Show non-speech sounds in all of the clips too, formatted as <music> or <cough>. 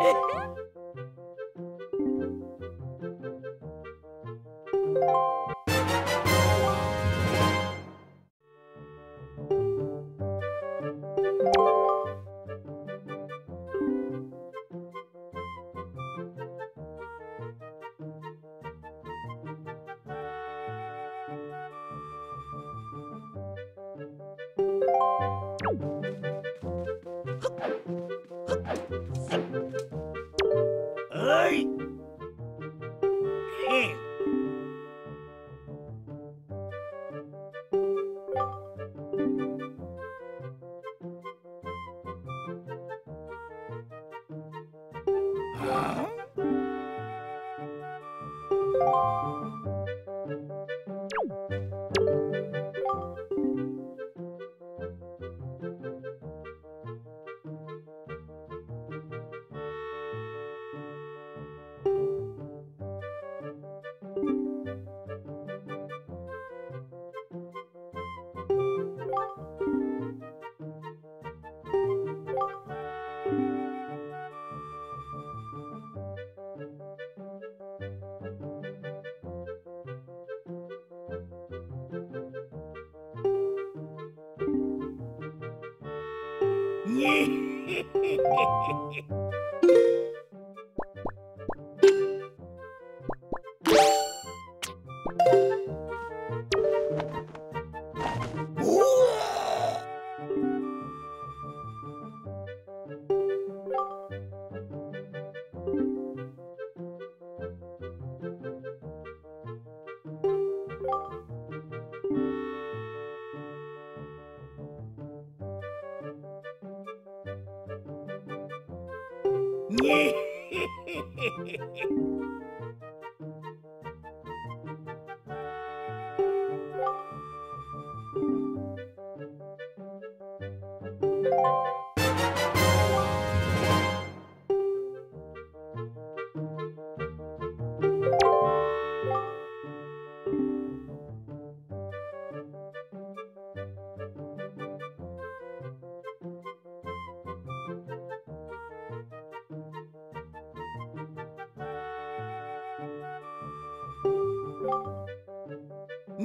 Ha ha ha!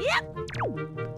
Yep.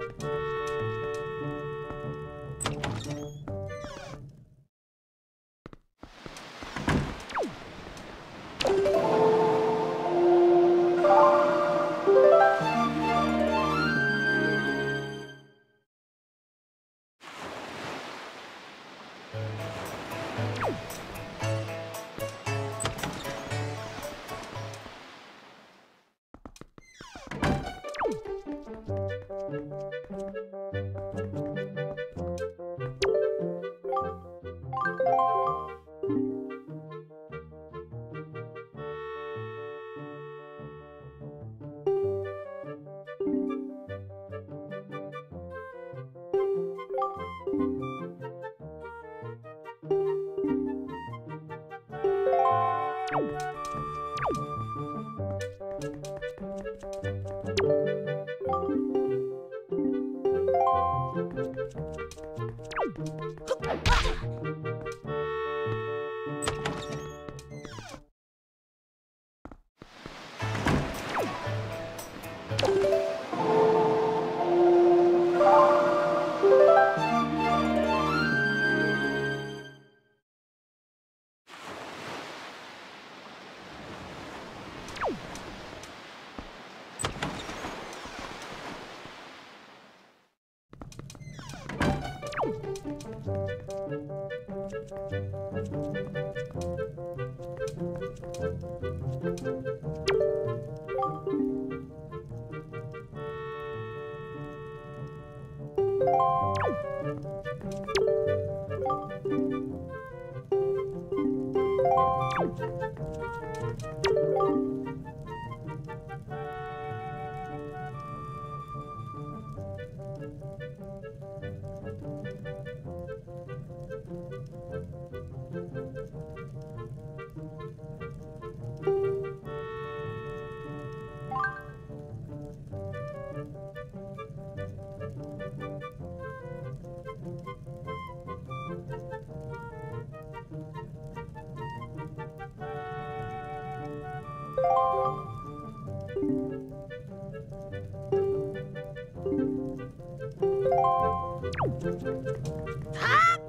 아!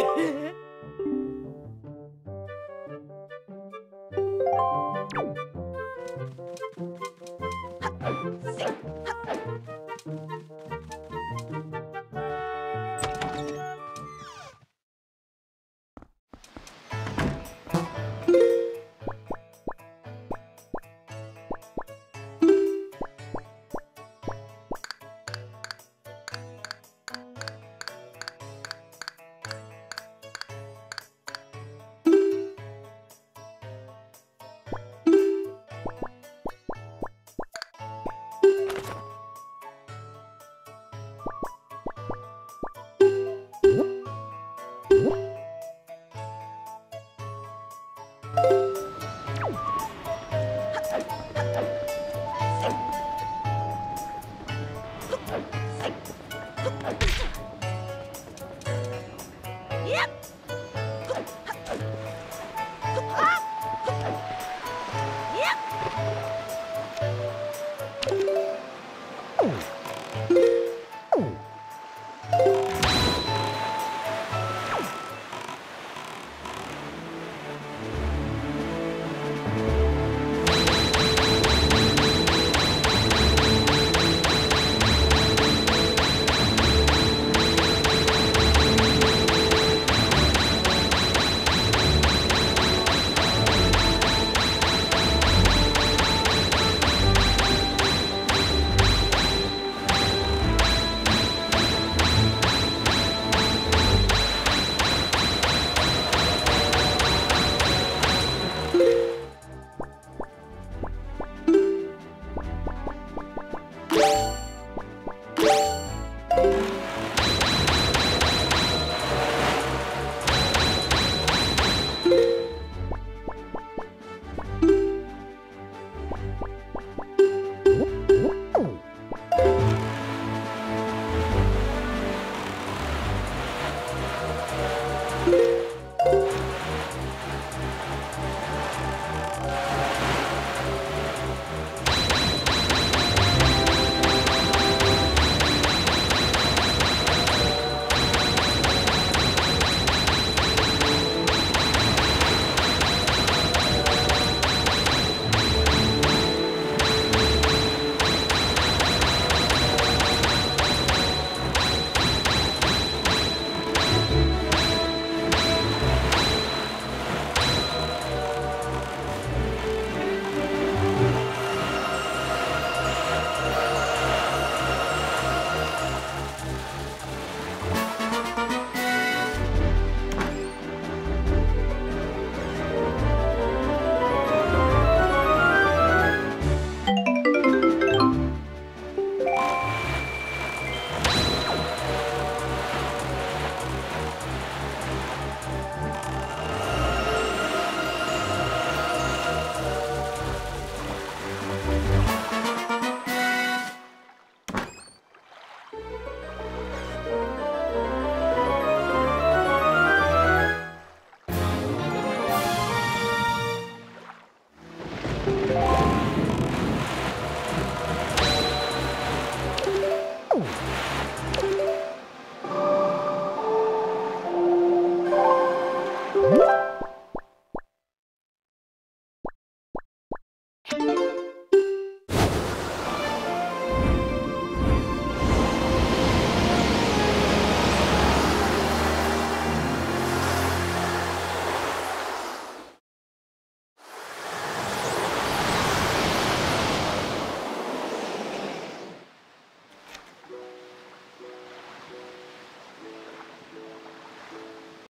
Oh! <laughs>